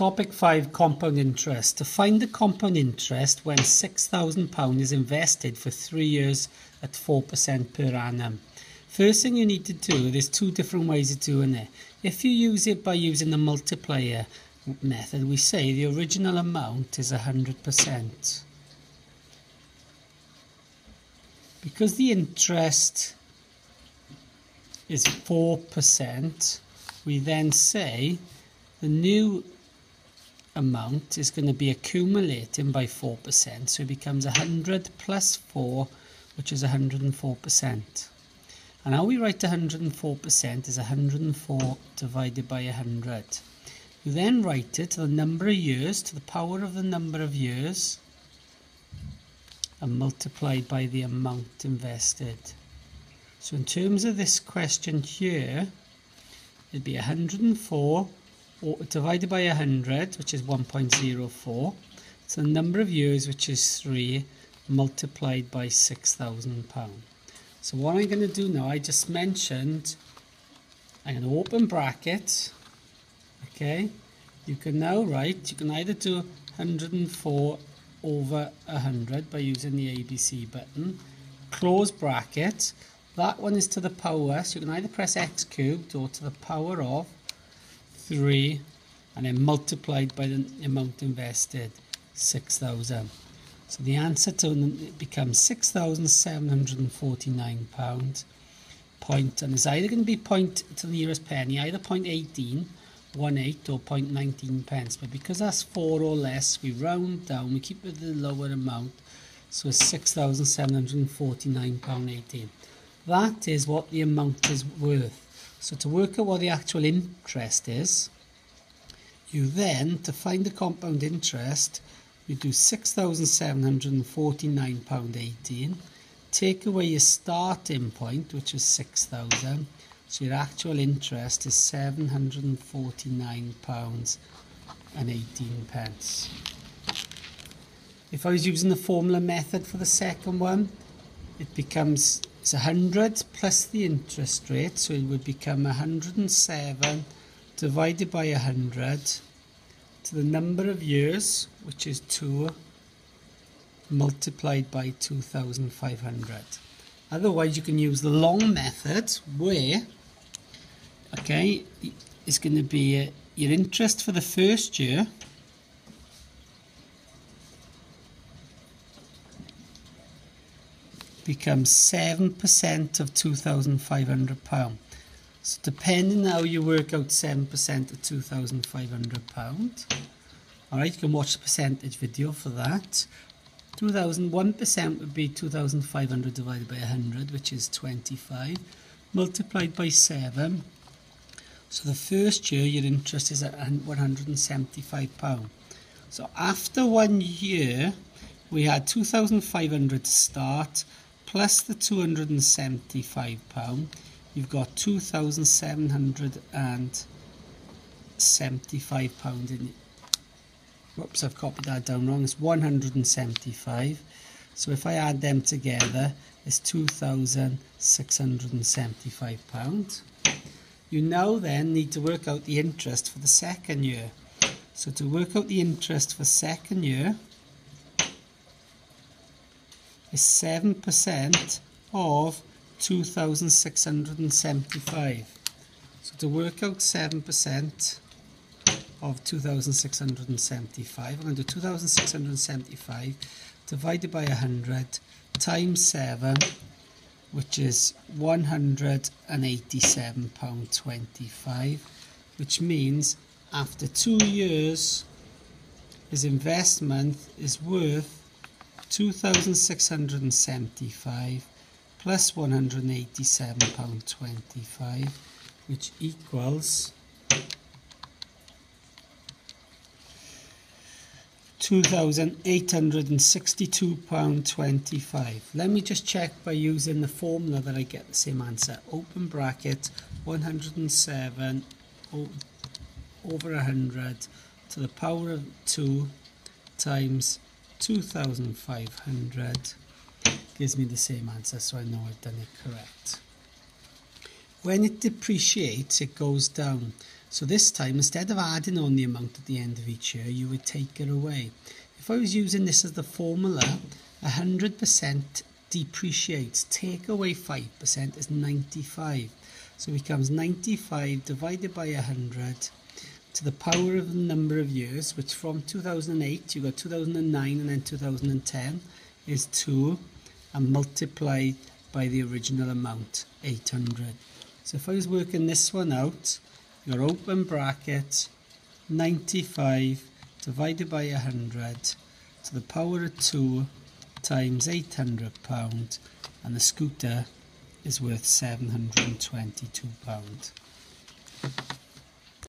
Topic 5 Compound Interest. To find the compound interest when £6,000 is invested for three years at 4% per annum. First thing you need to do, there's two different ways of doing it. If you use it by using the multiplier method, we say the original amount is 100%. Because the interest is 4%, we then say the new amount is going to be accumulating by 4%. So it becomes 100 plus 4, which is 104%. And how we write 104% is 104 divided by 100. You then write it to the number of years, to the power of the number of years, and multiplied by the amount invested. So in terms of this question here, it'd be 104 divided by 100, which is 1.04. So the number of years, which is 3, multiplied by £6,000. So what I'm going to do now, I just mentioned, I'm going to open bracket, okay? You can now write, you can either do 104 over 100 by using the ABC button, close bracket, that one is to the power, so you can either press x cubed or to the power of 3 and then multiplied by the amount invested 6,000 so the answer to it becomes 6,749 pounds. Point and it's either going to be point to the nearest penny either point 18 1 8 or point 19 pence. But because that's 4 or less we round down we keep it the lower amount so it's 6,749 pound 18 that is what the amount is worth so to work out what the actual interest is, you then, to find the compound interest, you do £6,749.18, take away your starting point, which is 6,000, so your actual interest is £749 and 18 pence. If I was using the formula method for the second one, it becomes it's 100 plus the interest rate, so it would become 107 divided by 100 to the number of years, which is 2, multiplied by 2,500. Otherwise, you can use the long method where, okay, it's going to be uh, your interest for the first year becomes 7% of £2,500. So depending how you work out 7% of £2,500, alright, you can watch the percentage video for that. 2001% would be 2,500 divided by 100, which is 25, multiplied by 7. So the first year, your interest is at £175. So after one year, we had 2,500 to start, plus the £275, you've got £2,775 in Whoops, I've copied that down wrong. It's 175. So if I add them together, it's £2,675. You now then need to work out the interest for the second year. So to work out the interest for second year, is 7% of 2,675. So to work out 7% of 2,675, I'm going to do 2,675 divided by 100 times 7, which is £187.25, which means after two years, his investment is worth 2,675 plus 187 pound 25 which equals 2,862 pound 25 let me just check by using the formula that I get the same answer. Open bracket 107 over 100 to the power of 2 times 2500 gives me the same answer so I know I've done it correct. When it depreciates it goes down So this time, instead of adding on the amount at the end of each year, you would take it away. If I was using this as the formula, 100% depreciates. Take away 5% is 95. So it becomes 95 divided by 100 to the power of the number of years, which from 2008, you got 2009 and then 2010, is 2, and multiplied by the original amount, 800. So if I was working this one out, your open bracket, 95 divided by 100 to the power of 2 times 800 pound and the scooter is worth 722 pound.